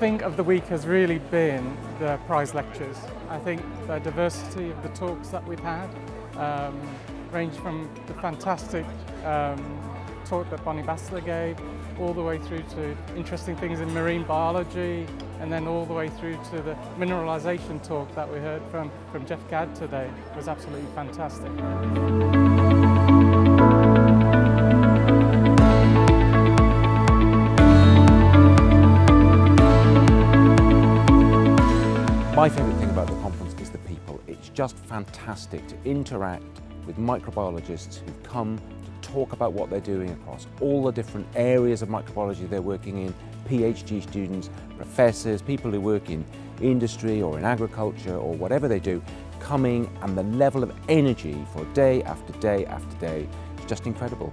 thing of the week has really been the prize lectures. I think the diversity of the talks that we've had um, range from the fantastic um, talk that Bonnie Bassler gave all the way through to interesting things in marine biology and then all the way through to the mineralisation talk that we heard from, from Jeff Gadd today it was absolutely fantastic. My favourite thing about the conference is the people. It's just fantastic to interact with microbiologists who've come to talk about what they're doing across all the different areas of microbiology they're working in, PhD students, professors, people who work in industry or in agriculture or whatever they do, coming and the level of energy for day after day after day is just incredible.